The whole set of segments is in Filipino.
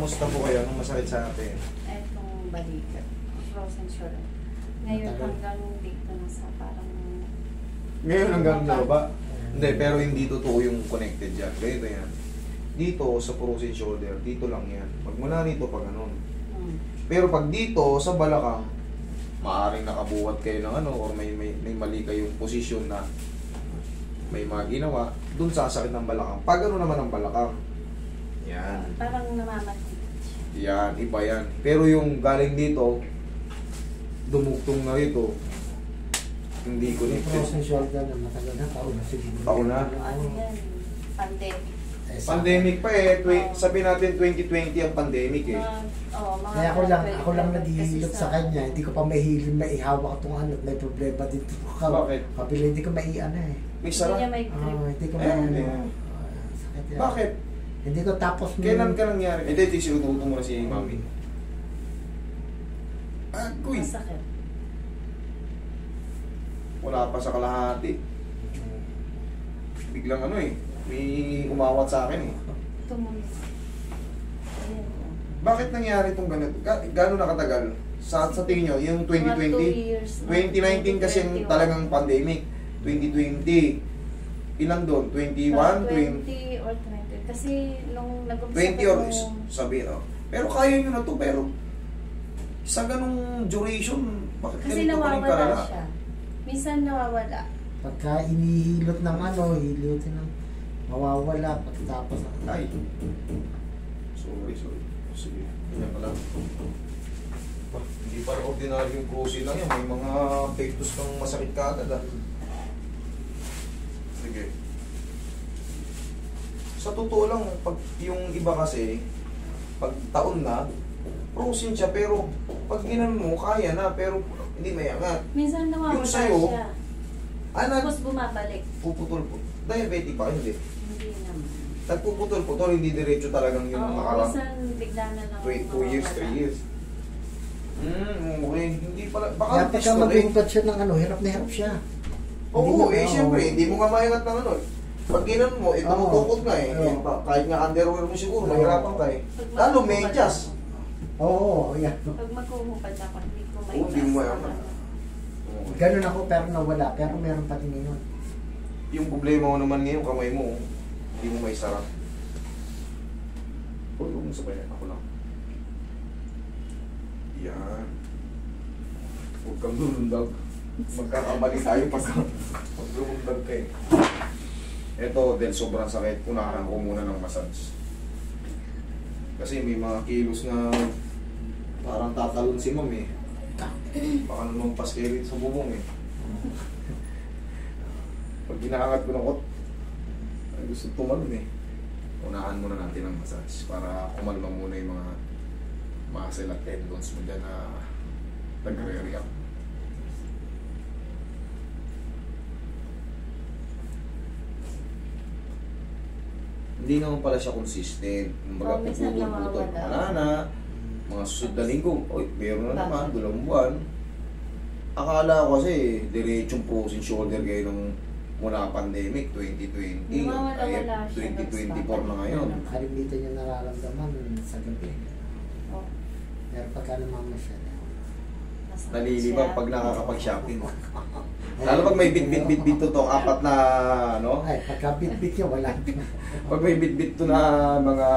Kamusta po kayo? Anong masakit sa atin? Etong balikat. Frozen shoulder. Ngayon Matagal. hanggang dito na sa parang... Ngayon hanggang na ba? Hindi, pero hindi totoo yung connected dyan. Ganito yan. Dito, sa frozen shoulder, dito lang yan. Magmula rito pa ganun. Hmm. Pero pag dito, sa balakang, maaring nakabuhat kayo ng ano, or may, may, may mali kayong posisyon na may mga ginawa, dun sasakit ng balakang. Pag ano naman ang balakang, yan. Parang siya. Yan, iba yan. Pero yung galing dito, dumugtong na rito, hindi ko Yung nito. frozen shoulder na matagal na taon na siguro. Taon na? Ano yan? Pandemic. Eh, Pandemic pa eh. Twe- sabi natin 2020 ang pandemic eh. Oh, mga Kaya ako lang, 12 ako lang kasi naghihilot sa kanya. Hindi ko pa mahihilot, maihawak itong ano. May problema din ito. Bakit? Kabila, hindi ko maiano eh. May Hindi sarap. niya may grip. Oh, hindi ko Eh, hindi. ano. Ah, sakit yan. Bakit? Hindi ko tapos Kailan ka nangyari? Hindi, hindi sinututo mo na si mami. Agoy! Masakit. Wala pa sa kalahati. Biglang ano eh, may umawat sa akin eh. Oh. Bakit nangyari itong ganito? Ga gaano nakatagal? Sa, sa tingin nyo, yung Mga two 2020? years na. 2019 kasi yung 2021. talagang pandemic. 2020. Ilan doon? 21? Parang 20? 20 or 20. Kasi nung nag-umpisa 20 or ko- sabi oh. Pero kaya nyo na to pero sa ganung duration, bakit Kasi ganito pa rin nawawala kalala? siya. Minsan nawawala. Pagka inihilot ng ano, hilutin ng mawawala pagkatapos Ay. Sorry, sorry. Sige, ganyan ka lang. Bah, hindi para ordinary yung cruising lang yan. May mga pectus kang masakit ka agad ah. Sige. Sa totoo lang, pag yung iba kasi, pag taon na, frozen siya, pero pag ginan mo, kaya na, pero hindi may angat. Minsan nawawala Yung sa'yo, siya. Ah, nag- Tapos bumabalik. puputol po. Diabetic pa, hindi. Hindi naman. Nagpuputol-putol, hindi diretso talagang yung Oo, nakarang. minsan bigla na lang. 2 years, nawawala. 3 years. Hmm, okay. Hindi pala, Kaya baka pagka gusto eh. magugubat siya ng ano, hirap na hirap siya. Oo, Hindi eh, oo. hindi mo nga mayangat ng ano. Pag ginan mo, eh, Oo. tumutukod nga eh. Oo. Eh, pa- Kahit nga underwear mo siguro, Oo. mahirapan ka eh. Pag Lalo, medyas. Oo, yan. Pag maghuhubad ako, hindi ko may hindi mo mayangat. Oo. Ganun ako pero nawala, pero meron pa din yun. Yung problema mo naman ngayon, kamay mo, hindi mo may sarap. Uy, huwag mo sabay, ako lang. Yan. Huwag kang lulundag. Magkakamali tayo pagka pag lumundag ka eh. Ito, dahil sobrang sakit, unahan ko muna ng massage. Kasi may mga kilos na parang tatalon si ma'am eh. Baka lumampas kayo sa bubong eh. Pag ginaangat ko ng kot, gusto tumalon eh. Unahan muna natin ang massage para kumalma muna yung mga muscle at tendons mo dyan na nagre-react. Hindi naman pala siya consistent. Kumbaga, minsan puputol-putol. nawawala. Wala na. Mga susunod na linggo, oy, meron na naman, dalawang buwan. Akala ko kasi, diretsong frozen shoulder kayo nung mula pandemic, 2020. Nawawala Kaya wala siya, 2024 na ngayon. Kalimitan niya nararamdaman sa gabi. Oh, Pero pagka namamasyal, Nalilibang pag nakakapag-shopping. Lalo pag may bit-bit-bit-bit to to, apat na, ano? Ay, pagka bit-bit niya, wala. Pag may bit-bit to na mga...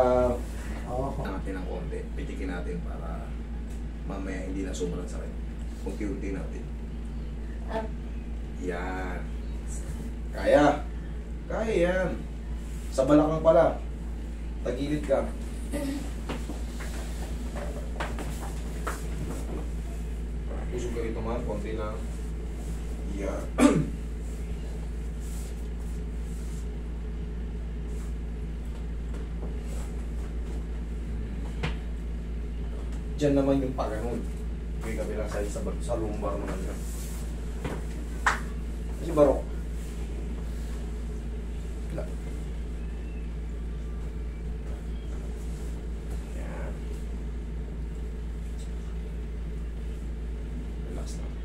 Oo. Natin ng konti, pitikin natin para mamaya hindi na sobrang sakit. Unti-unti natin. Ah, Yan. Kaya. Kaya yan. Sa balakang pala. Tagilid ka. Pusog ka rito man, konti lang. Yan. Diyan naman yung paganon. May kabilang side sa, sa lumbar naman yan. Kasi barok. Wala. Yan. Relax na. ah, masakit.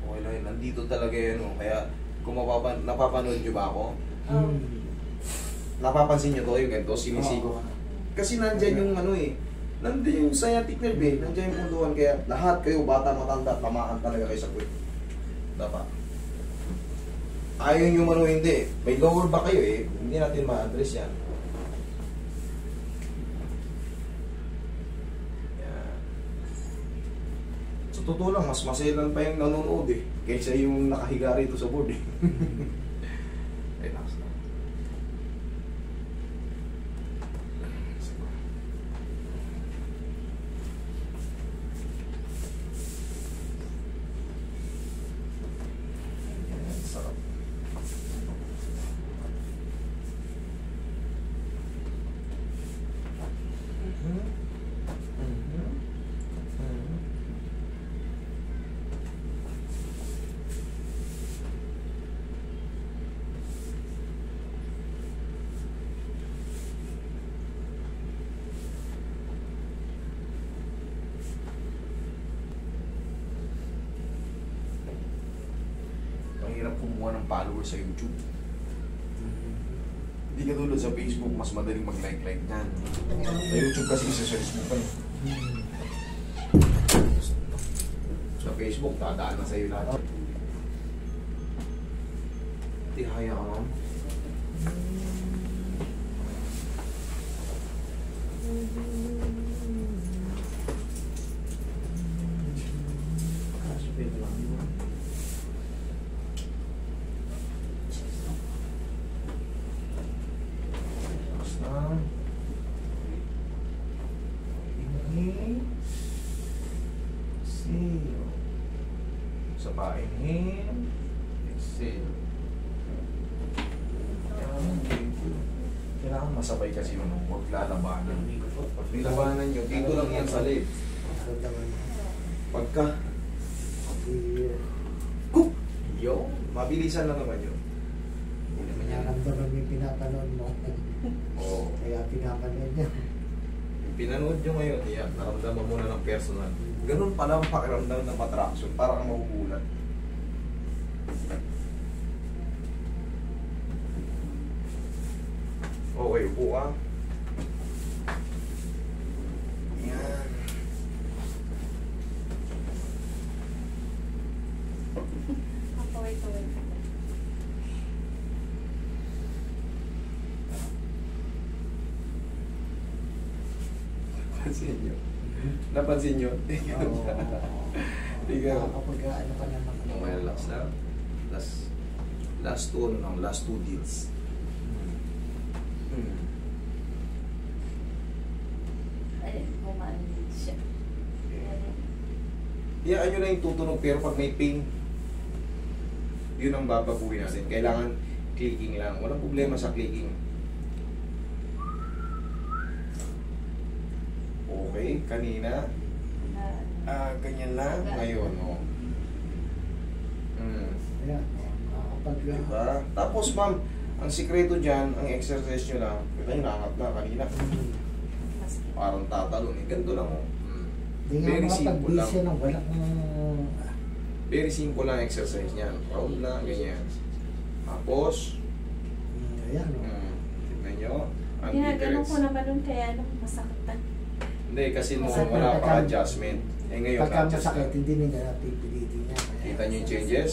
Okay lang yun. nandito talaga yan. Oh. Kaya kung mapapan napapanood nyo ba ako, Oh. Hmm. napapansin nyo to yung ganito, sinisigo. Oo. Kasi nandyan yung ano eh, nandyan yung sciatic nerve eh, nandyan yung punduan. Kaya lahat kayo, bata, matanda, tamaan talaga kayo sa quit. Dapat. Ayaw nyo man o hindi, may lower back kayo eh, hindi natin ma-address. Yan. Sa totoo lang, mas maselan pa yung nanonood eh, kaysa yung nakahiga rito sa board eh. Relax lang. Sige. Yan, sarap. Mhm. Mhm. Mhm. Mahirap kumuha ng followers sa YouTube. Hindi ka tulad sa Facebook, mas madaling mag-like-like niyan. Sa YouTube kasi sa search mo pa eh. Hmm. Sa Facebook, dadaan na sa'yo lahat. Tihaya ka ma'am. Kasipin lang. Tapos na. Inhale. Exhale. Pa, inhale. Exhale. Kailangan masabay kasi yun, huwag lalabanan. Pag nilabanan nyo, dito lang yan sa mo. Pagka, Cook! Yo, mabilisan na naman yun. Hindi naman yan. Mo yung pinapanood mo. Oo. Kaya pinapanood niya. Pinanood nyo ngayon, yan, naramdaman mo na ng personal. Ganun pala ang pakiramdam ng attraction, para kang magugulat. Okay, upo ka. Yan. Ako, ito, ito. Napansin nyo? Napansin nyo? Tingnan Oo. Tingnan. Kapag ano ka naman. Okay, relax lang. Last, last two, ano lang, last two deals. Hmm. Ay, kumain siya. Iyaan nyo na yung tutunog pero pag may pain, yun ang babaguhin natin. Kailangan clicking lang. Walang problema sa clicking. Okay, kanina. Na, Ah, ganyan lang. Ngayon, oh. Hmm. Ayan. Kapag Diba? Tapos, ma'am, ang sikreto dyan, ang exercise nyo lang, kita nyo nangat na kanina. Parang tatalon eh. Ganito lang, oh. Hmm. Nga Very simple lang. ng walang Very simple lang exercise niyan. Round lang, ganyan. Tapos, Hmm, Ayan o. mm, tignan nyo. ginaganon ko Anti-teres. naman nun kaya nung masakit na. Hindi, kasi nung wala na pa pagka- adjustment. Eh ngayon, Pagka masakit, na. hindi nila napipilitin niya. Kita nyo yung changes?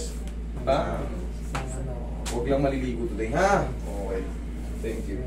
Bam! Isang ano, Huwag lang maliligo today, ha? Okay. Thank you.